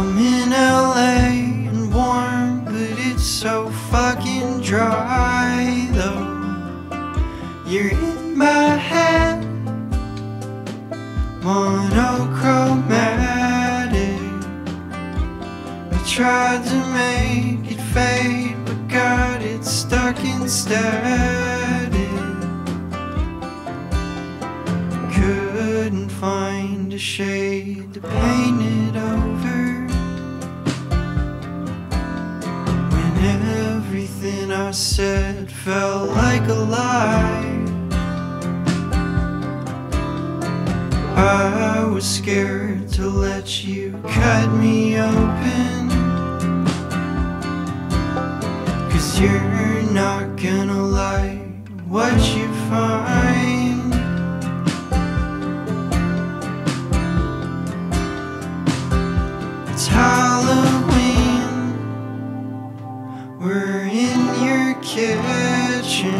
I'm in LA and warm, but it's so fucking dry though. You're in my head, monochromatic. I tried to make it fade, but got it stuck in static. Couldn't find a shade to paint it over. I said felt like a lie. I was scared to let you cut me open. Cause you're not gonna like what you find. It's Halloween. We're kitchen.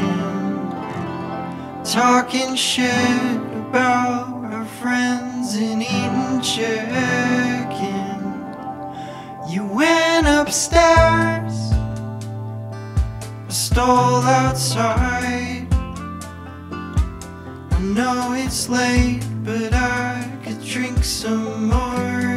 Talking shit about our friends and eating chicken. You went upstairs, I stole outside. I know it's late, but I could drink some more